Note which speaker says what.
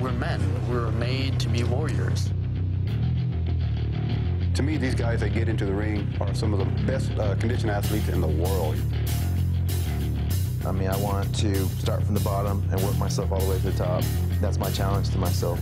Speaker 1: We're men. We're made to be warriors. To me, these guys that get into the ring are some of the best uh, conditioned athletes in the world.
Speaker 2: I mean, I want to start from the bottom and work myself all the way to the top. That's my challenge to myself.